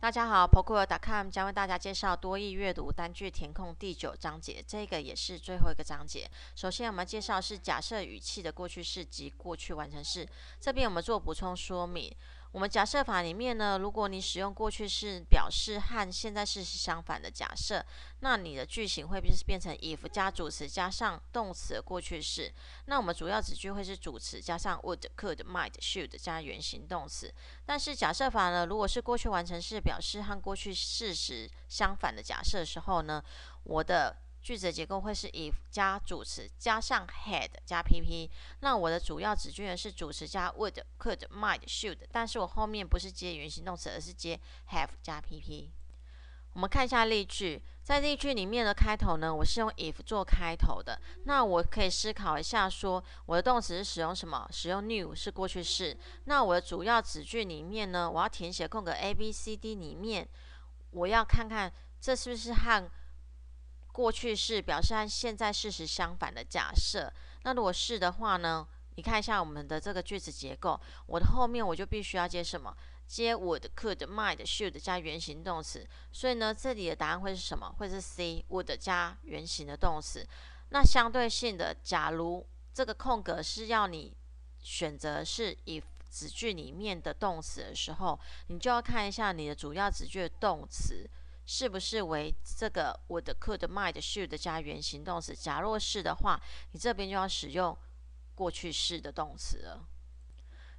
大家好 p o k o c o m 将为大家介绍多义阅读单句填空第九章节，这个也是最后一个章节。首先，我们介绍是假设语气的过去式及过去完成式。这边我们做补充说明。我们假设法里面呢，如果你使用过去式表示和现在式是相反的假设，那你的句型会变是变成 if 加主词加上动词的过去式。那我们主要子句会是主词加上 would、could、might、should 加原形动词。但是假设法呢，如果是过去完成式表示和过去事实相反的假设的时候呢，我的句子的结构会是 if 加主词加上 had 加 PP，那我的主要子句呢是主词加 would、could、might、should，但是我后面不是接原形动词，而是接 have 加 PP。我们看一下例句，在例句里面的开头呢，我是用 if 做开头的，那我可以思考一下，说我的动词是使用什么？使用 new 是过去式，那我的主要子句里面呢，我要填写空格 A、B、C、D 里面，我要看看这是不是和过去式表示和现在事实相反的假设，那如果是的话呢？你看一下我们的这个句子结构，我的后面我就必须要接什么？接 would、could、might、should 加原形动词。所以呢，这里的答案会是什么？会是 C，would 加原形的动词。那相对性的，假如这个空格是要你选择是 if 子句里面的动词的时候，你就要看一下你的主要子句的动词。是不是为这个 would could might should 加原形动词？假若是的话，你这边就要使用过去式的动词了。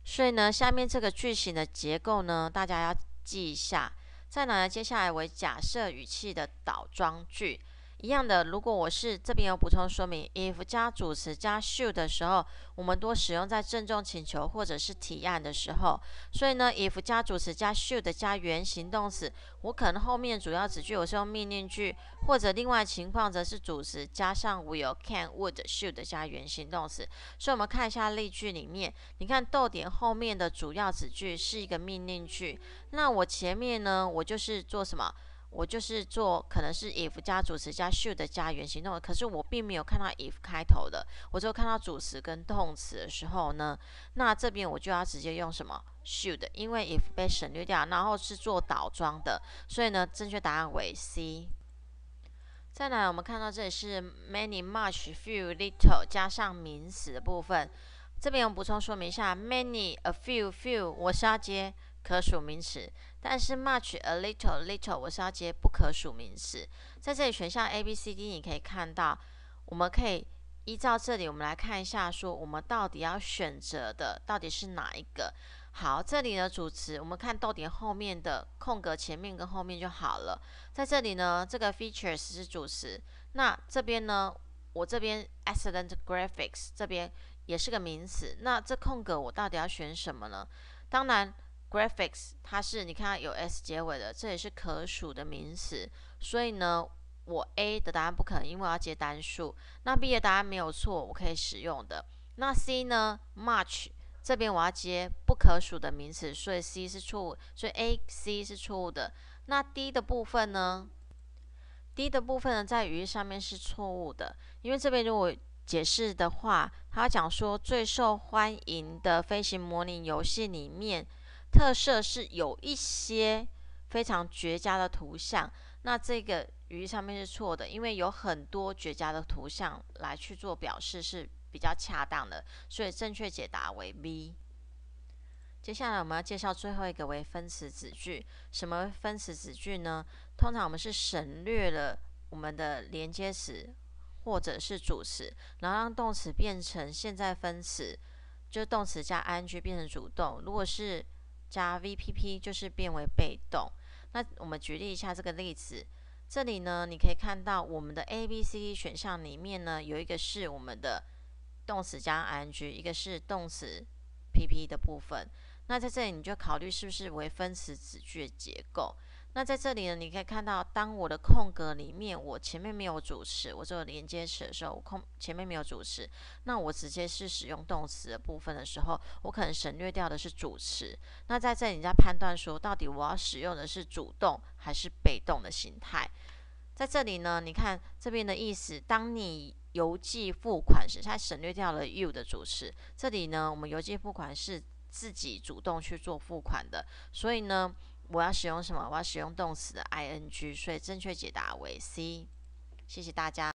所以呢，下面这个句型的结构呢，大家要记一下。再拿来，接下来为假设语气的倒装句。一样的，如果我是这边有补充说明，if 加主词加 should 的时候，我们多使用在郑重请求或者是提案的时候。所以呢，if 加主词加 should 加原形动词，我可能后面主要子句我是用命令句，或者另外情况则是主词加上 will、can、would、should 加原形动词。所以我们看一下例句里面，你看逗点后面的主要子句是一个命令句，那我前面呢，我就是做什么？我就是做可能是 if 加主词加 should 加原形动词，可是我并没有看到 if 开头的，我只有看到主词跟动词的时候呢，那这边我就要直接用什么 should，因为 if 被省略掉，然后是做倒装的，所以呢，正确答案为 C。再来，我们看到这里是 many、much、few、little 加上名词的部分，这边我补充说明一下，many、a few、few 我是要接可数名词。但是 much a little little 我是要接不可数名词，在这里选项 A B C D 你可以看到，我们可以依照这里我们来看一下，说我们到底要选择的到底是哪一个？好，这里的主词我们看逗点后面的空格前面跟后面就好了。在这里呢，这个 features 是主词，那这边呢，我这边 excellent graphics 这边也是个名词，那这空格我到底要选什么呢？当然。Graphics，它是你看有 s 结尾的，这也是可数的名词，所以呢，我 A 的答案不可能，因为我要接单数。那 B 的答案没有错，我可以使用的。那 C 呢？Much 这边我要接不可数的名词，所以 C 是错误，所以 A、C 是错误的。那 D 的部分呢？D 的部分呢，在语义上面是错误的，因为这边如果解释的话，他讲说最受欢迎的飞行模拟游戏里面。特色是有一些非常绝佳的图像，那这个语义上面是错的，因为有很多绝佳的图像来去做表示是比较恰当的，所以正确解答为 B。接下来我们要介绍最后一个为分词子句。什么分词子句呢？通常我们是省略了我们的连接词或者是主词，然后让动词变成现在分词，就动词加 ing 变成主动。如果是加 VPP 就是变为被动。那我们举例一下这个例子，这里呢，你可以看到我们的 A、B、C、D 选项里面呢，有一个是我们的动词加 ing，一个是动词 PP 的部分。那在这里你就考虑是不是为分词子句结构。那在这里呢，你可以看到，当我的空格里面我前面没有主词，我做连接词的时候，我空前面没有主词，那我直接是使用动词的部分的时候，我可能省略掉的是主词。那在这里你在判断说，到底我要使用的是主动还是被动的形态？在这里呢，你看这边的意思，当你邮寄付款时，它省略掉了 you 的主词。这里呢，我们邮寄付款是自己主动去做付款的，所以呢。我要使用什么？我要使用动词的 ing，所以正确解答为 C。谢谢大家。